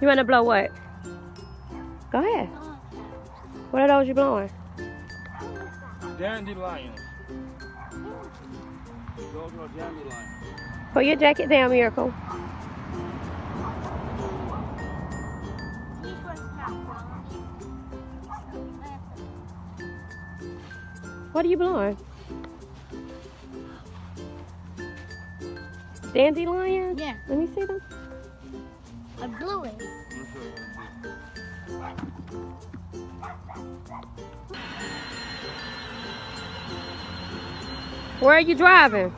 You want to blow what? Go ahead. What are those you blowing? Dandelion. Those are dandelion. Put your jacket down, Miracle. These ones not blowing. What are you blowing? Dandelion? Yeah. Let me see them. I blew it. Where are you driving?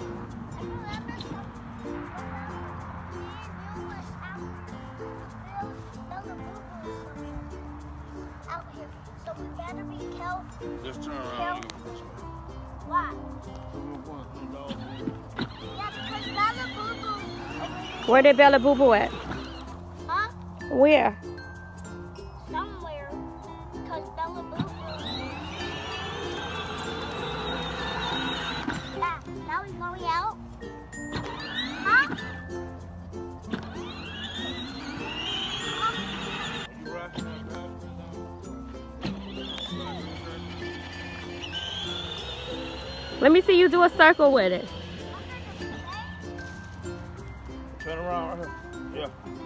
Out here, so we better be careful. Just turn around. Why? Yeah, because Bella Boo Boo. Where did Bella Boo Boo at? Huh? Where? Somewhere. Because Bella Boo Boo. Yeah, now he's going out. Huh? You rushing that bastard Let me see you do a circle with it. Turn around right here. Yeah.